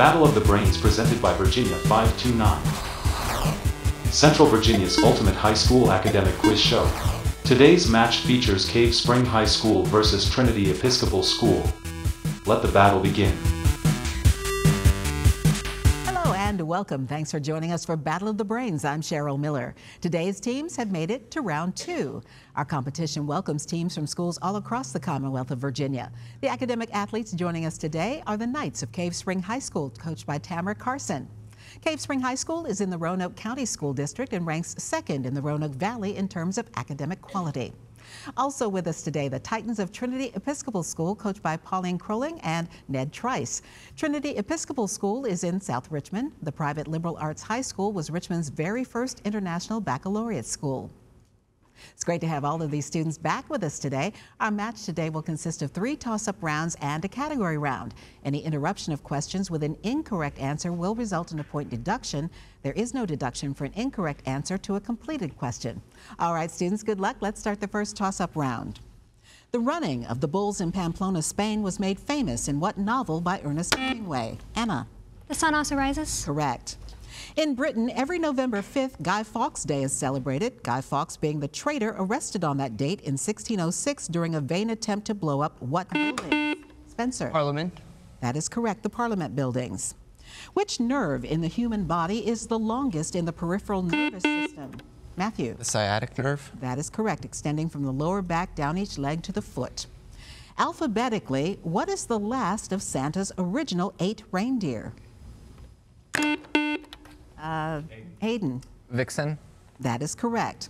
Battle of the Brains presented by Virginia 529. Central Virginia's ultimate high school academic quiz show. Today's match features Cave Spring High School versus Trinity Episcopal School. Let the battle begin. Welcome. Thanks for joining us for Battle of the Brains. I'm Cheryl Miller. Today's teams have made it to round two. Our competition welcomes teams from schools all across the Commonwealth of Virginia. The academic athletes joining us today are the Knights of Cave Spring High School, coached by Tamara Carson. Cave Spring High School is in the Roanoke County School District and ranks second in the Roanoke Valley in terms of academic quality. Also with us today, the Titans of Trinity Episcopal School, coached by Pauline Kroling and Ned Trice. Trinity Episcopal School is in South Richmond. The private liberal arts high school was Richmond's very first international baccalaureate school. It's great to have all of these students back with us today. Our match today will consist of three toss-up rounds and a category round. Any interruption of questions with an incorrect answer will result in a point deduction. There is no deduction for an incorrect answer to a completed question. All right, students, good luck. Let's start the first toss-up round. The running of the bulls in Pamplona, Spain was made famous in what novel by Ernest Hemingway? Emma. The sun also rises? Correct. In Britain, every November 5th, Guy Fawkes Day is celebrated, Guy Fawkes being the traitor arrested on that date in 1606 during a vain attempt to blow up what building? Spencer. Parliament. That is correct, the Parliament buildings. Which nerve in the human body is the longest in the peripheral nervous system? Matthew. The sciatic nerve. That is correct, extending from the lower back down each leg to the foot. Alphabetically, what is the last of Santa's original eight reindeer? Uh, Hayden. Vixen. That is correct.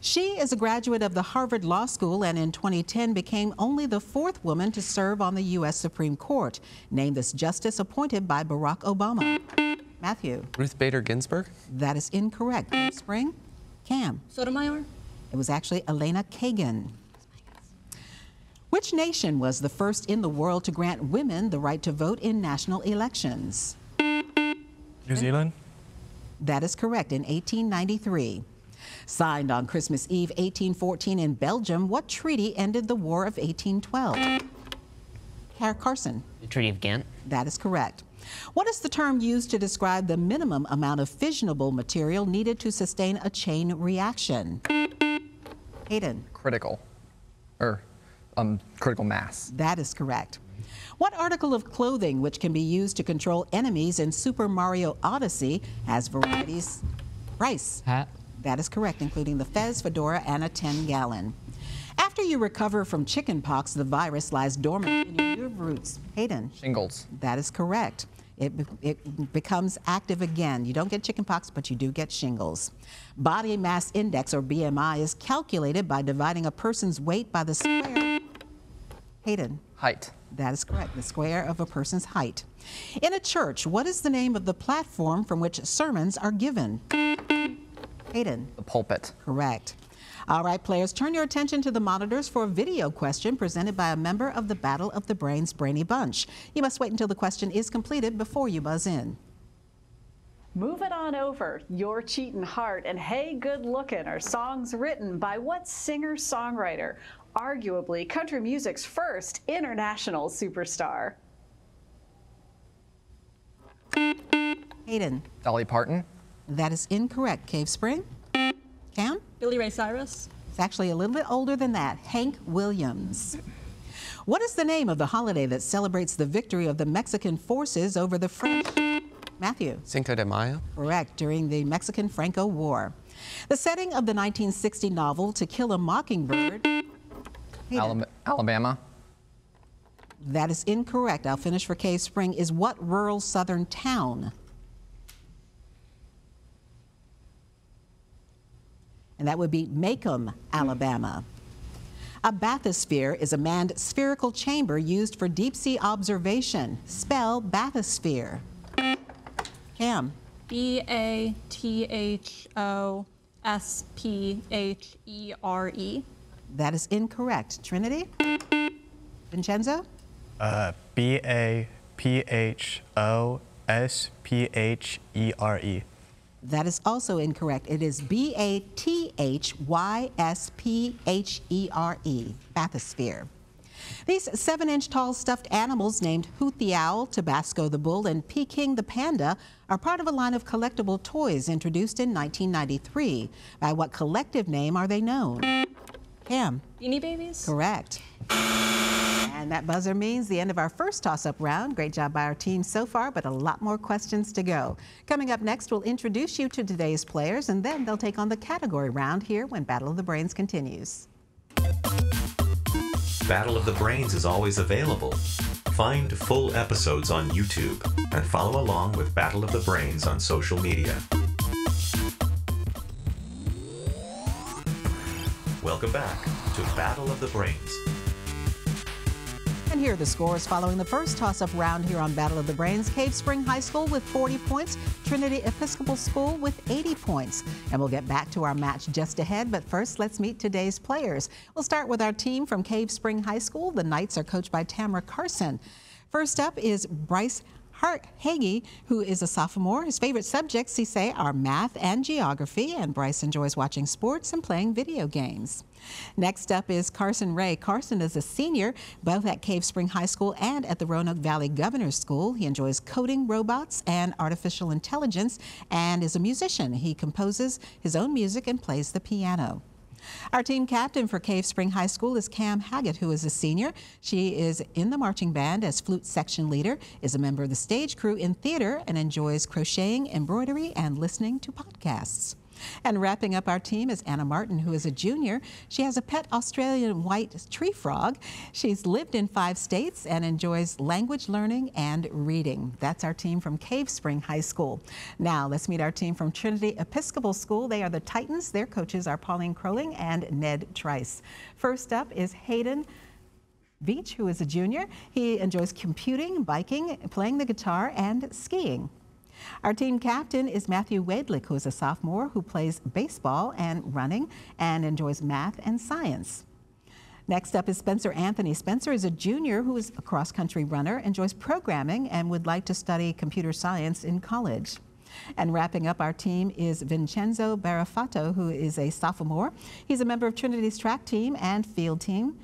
She is a graduate of the Harvard Law School and in 2010 became only the fourth woman to serve on the U.S. Supreme Court, named this justice appointed by Barack Obama. Matthew. Ruth Bader Ginsburg. That is incorrect. Spring. Cam. Sotomayor? It was actually Elena Kagan. Which nation was the first in the world to grant women the right to vote in national elections? New Zealand. That is correct, in 1893. Signed on Christmas Eve 1814 in Belgium, what treaty ended the War of 1812? Car- Carson. The Treaty of Ghent. That is correct. What is the term used to describe the minimum amount of fissionable material needed to sustain a chain reaction? Hayden. Critical. Or um, critical mass. That is correct. What article of clothing, which can be used to control enemies in Super Mario Odyssey, has varieties? Rice. Hat. That is correct, including the fez, fedora, and a 10 gallon. After you recover from chickenpox, the virus lies dormant in your nerve roots. Hayden. Shingles. That is correct. It, it becomes active again. You don't get chickenpox, but you do get shingles. Body mass index, or BMI, is calculated by dividing a person's weight by the square. Hayden. Height. That is correct, the square of a person's height. In a church, what is the name of the platform from which sermons are given? Hayden. The pulpit. Correct. All right, players, turn your attention to the monitors for a video question presented by a member of the Battle of the Brains Brainy Bunch. You must wait until the question is completed before you buzz in. Move it on over. Your Cheatin' Heart and Hey Good Lookin' are songs written by what singer songwriter? Arguably country music's first international superstar. Hayden. Dolly Parton. That is incorrect. Cave Spring? Cam? Billy Ray Cyrus? It's actually a little bit older than that. Hank Williams. What is the name of the holiday that celebrates the victory of the Mexican forces over the French? Matthew. Cinco de Mayo. Correct, during the Mexican Franco War. The setting of the 1960 novel To Kill a Mockingbird. Hayden. Alab- Alabama. That is incorrect. I'll finish for Cave Spring. Is what rural southern town? And that would be Maycomb, Alabama. A bathysphere is a manned spherical chamber used for deep sea observation. Spell bathysphere. Cam. B A T H O S P H E R E. That is incorrect. Trinity? Vincenzo? Uh, B A P H O S P H E R E. That is also incorrect. It is B A T H Y S P H E R E, bathysphere. These seven inch tall stuffed animals named Hoot the Owl, Tabasco the Bull, and Peking the Panda are part of a line of collectible toys introduced in 1993. By what collective name are they known? Cam. Beanie Babies? Correct. And that buzzer means the end of our first toss up round. Great job by our team so far, but a lot more questions to go. Coming up next, we'll introduce you to today's players, and then they'll take on the category round here when Battle of the Brains continues. Battle of the Brains is always available. Find full episodes on YouTube and follow along with Battle of the Brains on social media. Welcome back to Battle of the Brains. And here are the scores following the first toss up round here on Battle of the Brains. Cave Spring High School with 40 points, Trinity Episcopal School with 80 points. And we'll get back to our match just ahead, but first let's meet today's players. We'll start with our team from Cave Spring High School. The Knights are coached by Tamara Carson. First up is Bryce Hart Hagee, who is a sophomore. His favorite subjects, he say, are math and geography, and Bryce enjoys watching sports and playing video games. Next up is Carson Ray. Carson is a senior, both at Cave Spring High School and at the Roanoke Valley Governor's School. He enjoys coding robots and artificial intelligence and is a musician. He composes his own music and plays the piano. Our team captain for Cave Spring High School is Cam Haggett, who is a senior. She is in the marching band as flute section leader, is a member of the stage crew in theater, and enjoys crocheting, embroidery, and listening to podcasts. And wrapping up our team is Anna Martin, who is a junior. She has a pet Australian white tree frog. She's lived in five states and enjoys language learning and reading. That's our team from Cave Spring High School. Now let's meet our team from Trinity Episcopal School. They are the Titans. Their coaches are Pauline Crowling and Ned Trice. First up is Hayden. Beach, who is a junior. He enjoys computing, biking, playing the guitar, and skiing. Our team captain is Matthew Wadlick, who is a sophomore who plays baseball and running and enjoys math and science. Next up is Spencer Anthony. Spencer is a junior who is a cross country runner, enjoys programming, and would like to study computer science in college. And wrapping up our team is Vincenzo Barafato, who is a sophomore. He's a member of Trinity's track team and field team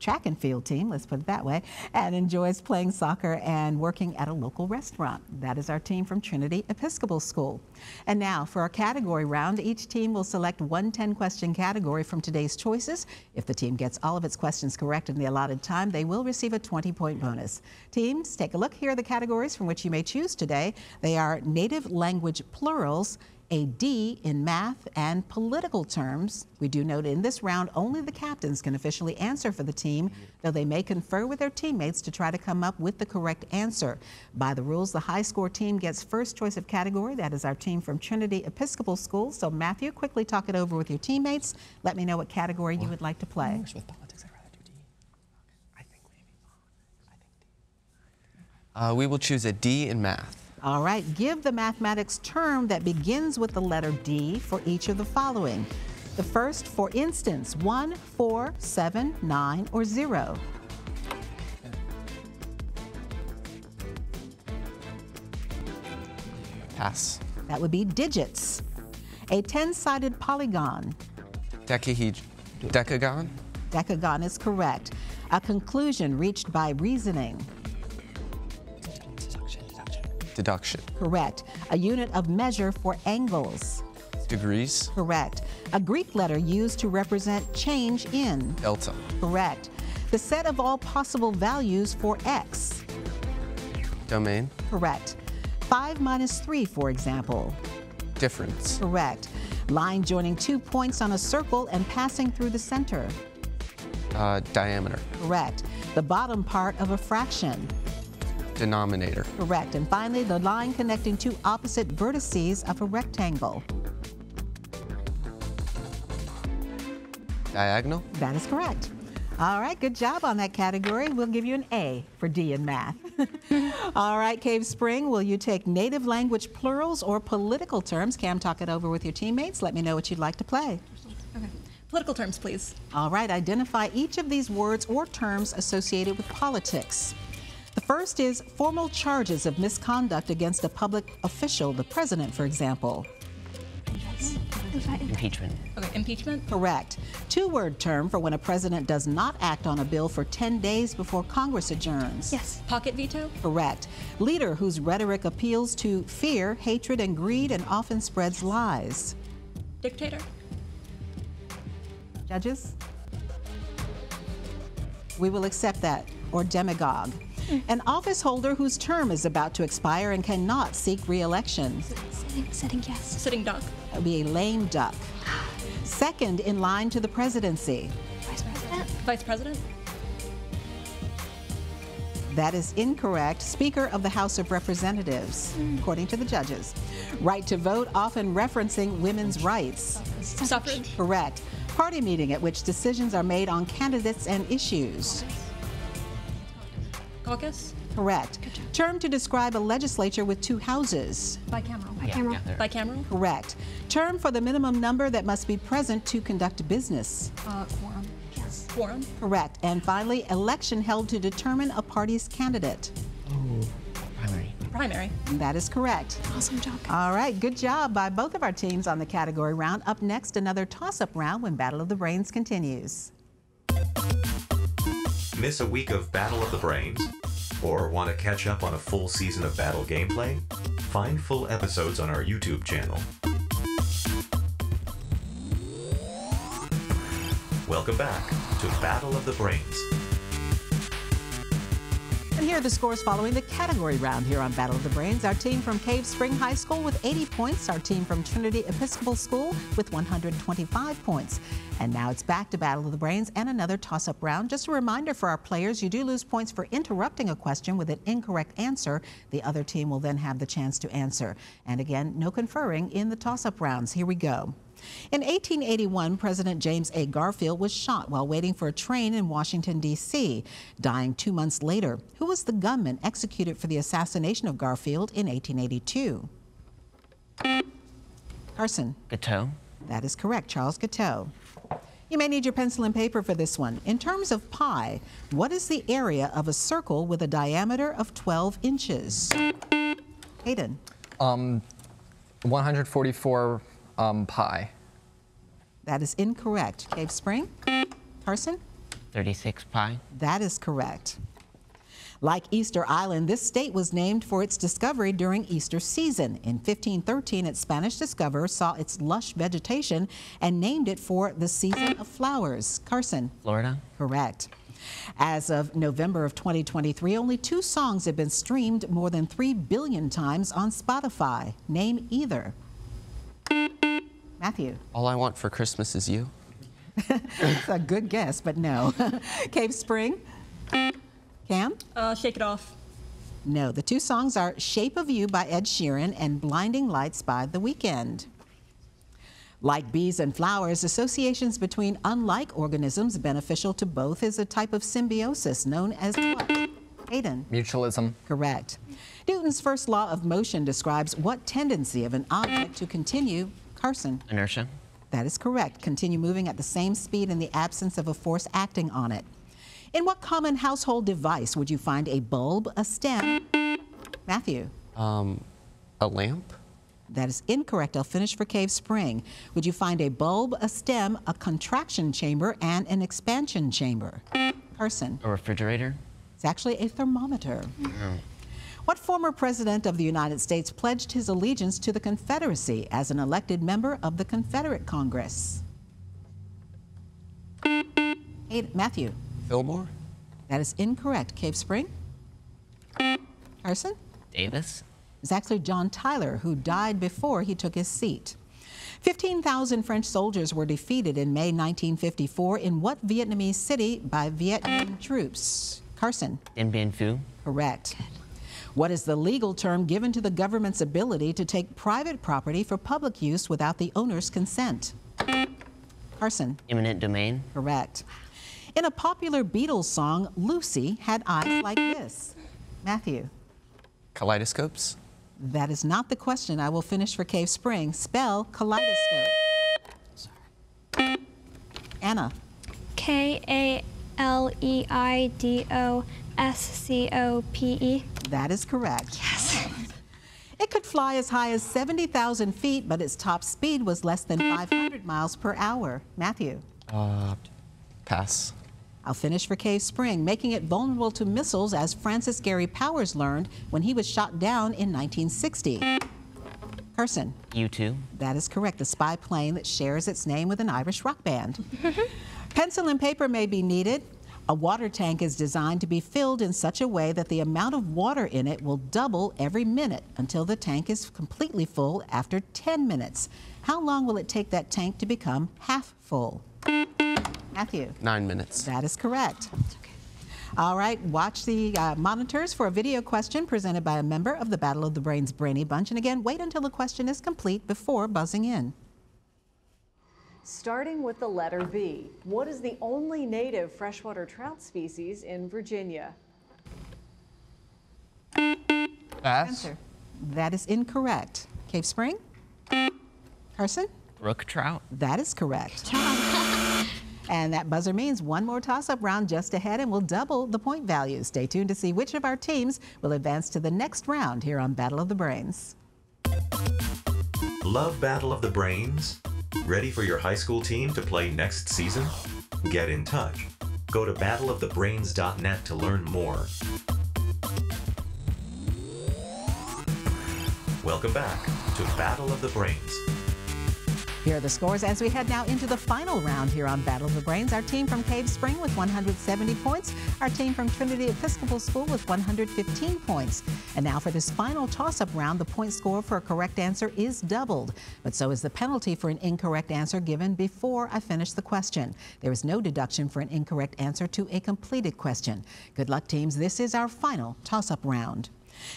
track and field team, let's put it that way, and enjoys playing soccer and working at a local restaurant. That is our team from Trinity Episcopal School. And now for our category round, each team will select one 10 question category from today's choices. If the team gets all of its questions correct in the allotted time, they will receive a 20 point bonus. Teams, take a look. Here are the categories from which you may choose today. They are native language plurals, a D in math and political terms. We do note in this round only the captains can officially answer for the team, though they may confer with their teammates to try to come up with the correct answer. By the rules, the high score team gets first choice of category. That is our team from Trinity Episcopal School. So Matthew, quickly talk it over with your teammates. Let me know what category you would like to play. With politics, I'd rather do D. I think maybe. I think D. Uh, we will choose a D in math. All right, give the mathematics term that begins with the letter D for each of the following. The first, for instance, 1, 4, 7, 9, or 0. Pass. That would be digits. A 10-sided polygon. Decahedron. Decagon. Decagon is correct. A conclusion reached by reasoning. Deduction. Correct. A unit of measure for angles. Degrees. Correct. A Greek letter used to represent change in. Delta. Correct. The set of all possible values for x. Domain. Correct. 5 minus 3, for example. Difference. Correct. Line joining two points on a circle and passing through the center. Uh, diameter. Correct. The bottom part of a fraction. Denominator. Correct. And finally, the line connecting two opposite vertices of a rectangle. Diagonal. That is correct. All right, good job on that category. We'll give you an A for D in math. All right, Cave Spring, will you take native language plurals or political terms? Cam, talk it over with your teammates. Let me know what you'd like to play. Okay. Political terms, please. All right, identify each of these words or terms associated with politics. The first is formal charges of misconduct against a public official, the president, for example. Impeachment. Okay, impeachment. Correct. Two word term for when a president does not act on a bill for 10 days before Congress adjourns. Yes. Pocket veto. Correct. Leader whose rhetoric appeals to fear, hatred, and greed and often spreads lies. Dictator. Judges? We will accept that. Or demagogue. An office holder whose term is about to expire and cannot seek re election. Sitting, sitting yes. Sitting duck. That would be a lame duck. Second in line to the presidency. Vice President. Vice president. That is incorrect. Speaker of the House of Representatives, hmm. according to the judges. Right to vote, often referencing women's rights. Suffrage. Correct. Party meeting at which decisions are made on candidates and issues. Caucus. Correct. Term to describe a legislature with two houses. Bicameral. Bicameral. there. Bicameral. Correct. Term for the minimum number that must be present to conduct business. Uh, quorum. Yes. Quorum. Correct. And finally, election held to determine a party's candidate. Oh, primary. Primary. That is correct. Awesome job. All right, good job by both of our teams on the category round. Up next, another toss up round when Battle of the Brains continues. Miss a week of Battle of the Brains? Or want to catch up on a full season of battle gameplay? Find full episodes on our YouTube channel. Welcome back to Battle of the Brains. And here are the scores following the category round here on Battle of the Brains. Our team from Cave Spring High School with 80 points, our team from Trinity Episcopal School with 125 points. And now it's back to Battle of the Brains and another toss up round. Just a reminder for our players you do lose points for interrupting a question with an incorrect answer. The other team will then have the chance to answer. And again, no conferring in the toss up rounds. Here we go. In 1881, President James A. Garfield was shot while waiting for a train in Washington, D.C., dying two months later. Who was the gunman executed for the assassination of Garfield in 1882? Carson. Guiteau. That is correct, Charles Guiteau. You may need your pencil and paper for this one. In terms of pi, what is the area of a circle with a diameter of 12 inches? Hayden. Um, 144 um, pi. That is incorrect. Cave Spring? Carson? 36 pi. That is correct. Like Easter Island, this state was named for its discovery during Easter season. In 1513, its Spanish discoverer saw its lush vegetation and named it for the season of flowers. Carson? Florida. Correct. As of November of 2023, only two songs have been streamed more than 3 billion times on Spotify. Name either. Matthew. All I want for Christmas is you. That's a good guess, but no. Cave Spring? Cam? Uh, shake it off. No. The two songs are Shape of You by Ed Sheeran and Blinding Lights by The Weeknd. Like bees and flowers, associations between unlike organisms beneficial to both is a type of symbiosis known as what? Hayden. Mutualism. Correct. Newton's first law of motion describes what tendency of an object to continue. Carson. Inertia. That is correct. Continue moving at the same speed in the absence of a force acting on it. In what common household device would you find a bulb, a stem? Matthew. Um, a lamp. That is incorrect. I'll finish for Cave Spring. Would you find a bulb, a stem, a contraction chamber, and an expansion chamber? Carson. A refrigerator. It's actually a thermometer. What former president of the United States pledged his allegiance to the Confederacy as an elected member of the Confederate Congress? Hey, Matthew. Fillmore. That is incorrect. Cave Spring? Carson? Davis. It's actually John Tyler, who died before he took his seat. 15,000 French soldiers were defeated in May 1954 in what Vietnamese city by Vietnam troops? Carson? Dien Bien Phu. Correct. What is the legal term given to the government's ability to take private property for public use without the owner's consent? Carson? Eminent domain. Correct. In a popular Beatles song, Lucy had eyes like this. Matthew? Kaleidoscopes. That is not the question. I will finish for Cave Spring. Spell kaleidoscope. Sorry. Anna. K A L E I D O S C O P E. That is correct. Yes. It could fly as high as 70,000 feet, but its top speed was less than 500 miles per hour? Matthew. Uh, pass. I'll finish for Cave Spring, making it vulnerable to missiles as Francis Gary Powers learned when he was shot down in 1960. Carson. U-2. That is correct. The spy plane that shares its name with an Irish rock band. Pencil and paper may be needed. A water tank is designed to be filled in such a way that the amount of water in it will double every minute until the tank is completely full after 10 minutes. How long will it take that tank to become half full? Matthew. Nine minutes. That is correct. All right, watch the uh, monitors for a video question presented by a member of the Battle of the Brains Brainy Bunch. And again, wait until the question is complete before buzzing in. Starting with the letter B, what is the only native freshwater trout species in Virginia? Bass. Answer. That is incorrect. Cave Spring? Carson? Brook trout. That is correct. and that buzzer means one more toss-up round just ahead and we'll double the point value. Stay tuned to see which of our teams will advance to the next round here on Battle of the Brains. Love Battle of the Brains? Ready for your high school team to play next season? Get in touch. Go to battleofthebrains.net to learn more. Welcome back to Battle of the Brains. Here are the scores as we head now into the final round here on Battle of the Brains. Our team from Cave Spring with 170 points. Our team from Trinity Episcopal School with 115 points. And now for this final toss-up round, the point score for a correct answer is doubled. But so is the penalty for an incorrect answer given before I finish the question. There is no deduction for an incorrect answer to a completed question. Good luck, teams. This is our final toss-up round.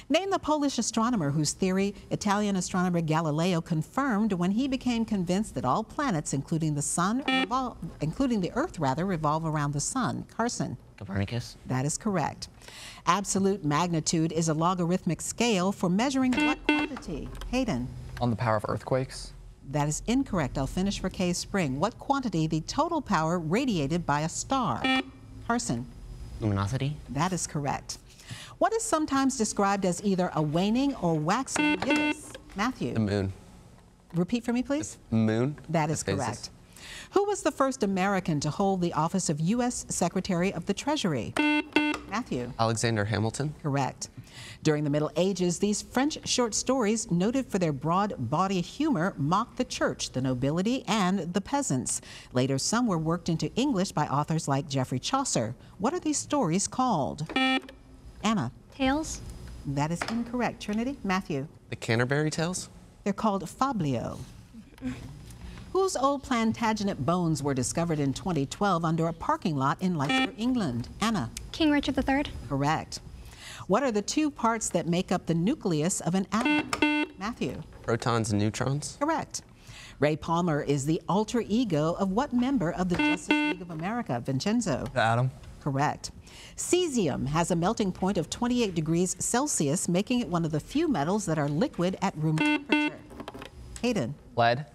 Name the Polish astronomer whose theory Italian astronomer Galileo confirmed when he became convinced that all planets, including the sun, revol- including the Earth, rather, revolve around the sun. Carson. Copernicus. That is correct. Absolute magnitude is a logarithmic scale for measuring what quantity? Hayden. On the power of earthquakes. That is incorrect. I'll finish for Cave Spring. What quantity the total power radiated by a star? Carson. Luminosity. That is correct. What is sometimes described as either a waning or waxing gibbous? Matthew. The moon. Repeat for me, please. The Moon. That is phases. correct. Who was the first American to hold the office of U.S. Secretary of the Treasury? Matthew. Alexander Hamilton. Correct. During the Middle Ages, these French short stories, noted for their broad body humor, mocked the church, the nobility, and the peasants. Later, some were worked into English by authors like Geoffrey Chaucer. What are these stories called? Anna. Tails. That is incorrect. Trinity? Matthew. The Canterbury Tales. They're called Fabliaux. Whose old Plantagenet bones were discovered in 2012 under a parking lot in Leicester, England? Anna. King Richard III. Correct. What are the two parts that make up the nucleus of an atom? Matthew. Protons and neutrons. Correct. Ray Palmer is the alter ego of what member of the Justice League of America? Vincenzo. The atom. Correct. Cesium has a melting point of 28 degrees Celsius, making it one of the few metals that are liquid at room temperature. Hayden. Lead.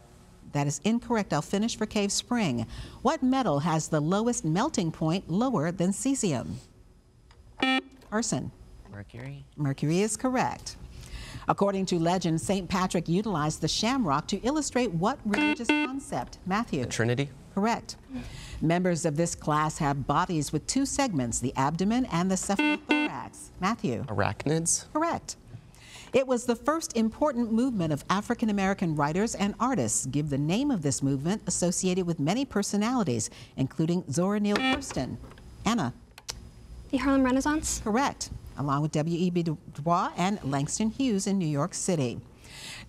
That is incorrect. I'll finish for Cave Spring. What metal has the lowest melting point lower than cesium? Carson. Mercury. Mercury is correct. According to legend, St. Patrick utilized the shamrock to illustrate what religious concept? Matthew. The Trinity. Correct. Members of this class have bodies with two segments, the abdomen and the cephalothorax. Matthew. Arachnids. Correct. It was the first important movement of African American writers and artists. Give the name of this movement associated with many personalities, including Zora Neale Hurston. Anna. The Harlem Renaissance. Correct. Along with W.E.B. Du Bois and Langston Hughes in New York City.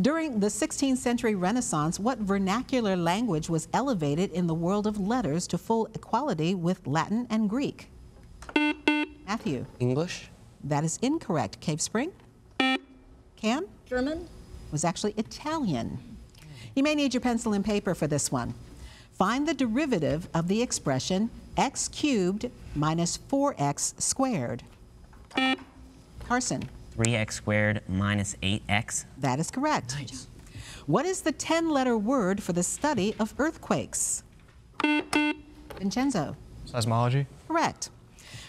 During the 16th century Renaissance, what vernacular language was elevated in the world of letters to full equality with Latin and Greek? Matthew. English. That is incorrect. Cave Spring? Cam? German. Was actually Italian. You may need your pencil and paper for this one. Find the derivative of the expression x cubed minus 4x squared. Carson. 3x squared minus 8x. That is correct. What is the 10 letter word for the study of earthquakes? Vincenzo. Seismology. Correct.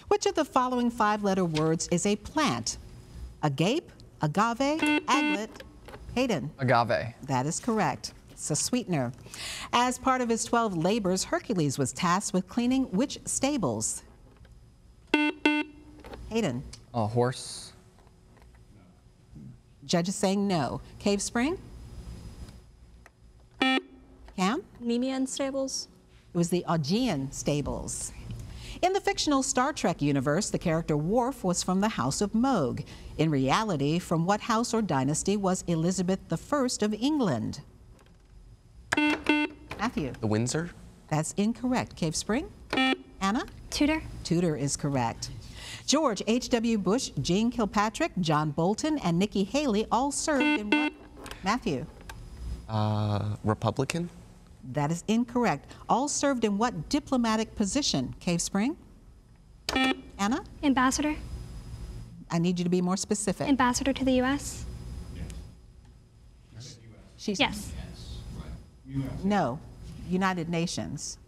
Which of the following five letter words is a plant? Agape, agave, aglet, Hayden. Agave. That is correct. It's a sweetener. As part of his 12 labors, Hercules was tasked with cleaning which stables? Hayden. A horse. Judge is saying no. Cave Spring? Cam? Nemean stables. It was the Augean stables. In the fictional Star Trek universe, the character Worf was from the House of Mogh. In reality, from what house or dynasty was Elizabeth I of England? Matthew. The Windsor? That's incorrect. Cave Spring? Anna? Tudor. Tudor is correct. George H.W. Bush, Jeane Kirkpatrick, John Bolton, and Nikki Haley all served in what? Matthew. Uh, Republican? That is incorrect. All served in what diplomatic position? Cave Spring? Anna? Ambassador. I need you to be more specific. Ambassador to the U.S. She's Yes. No, United Nations.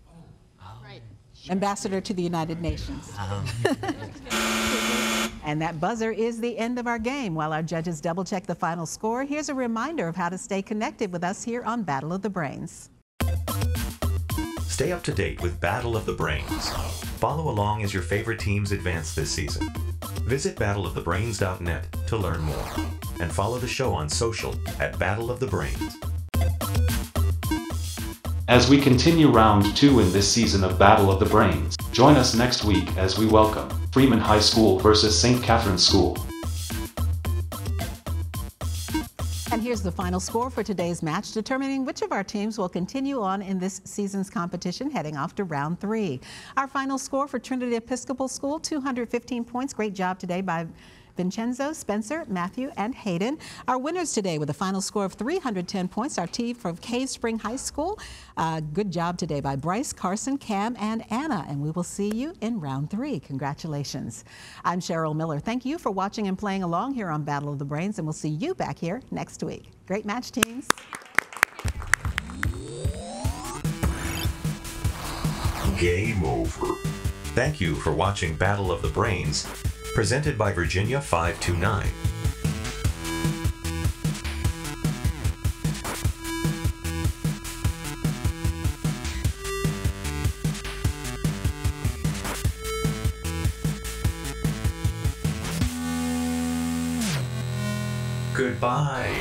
Ambassador to the United Nations. Uh-huh. and that buzzer is the end of our game. While our judges double check the final score, here's a reminder of how to stay connected with us here on Battle of the Brains. Stay up to date with Battle of the Brains. Follow along as your favorite teams advance this season. Visit battleofthebrains.net to learn more. And follow the show on social at Battle of the Brains. As we continue round two in this season of Battle of the Brains, join us next week as we welcome Freeman High School versus St. Catherine's School. And here's the final score for today's match, determining which of our teams will continue on in this season's competition heading off to round three. Our final score for Trinity Episcopal School, 215 points. Great job today by Vincenzo, Spencer, Matthew, and Hayden. Our winners today with a final score of 310 points, our team from Cave Spring High School. Uh, good job today by Bryce, Carson, Cam, and Anna. And we will see you in round three. Congratulations. I'm Cheryl Miller. Thank you for watching and playing along here on Battle of the Brains, and we'll see you back here next week. Great match, teams. Game over. Thank you for watching Battle of the Brains, presented by Virginia 529. Goodbye.